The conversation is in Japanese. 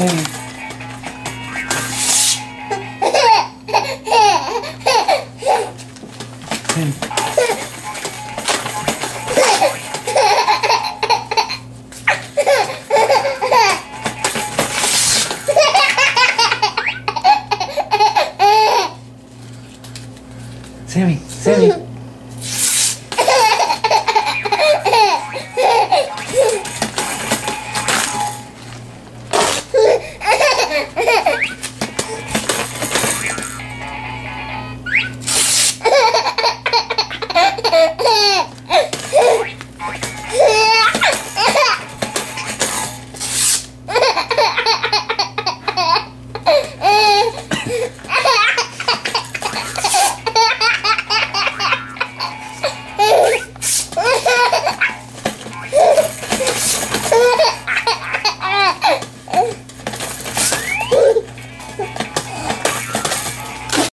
うん。セミセミ Hey!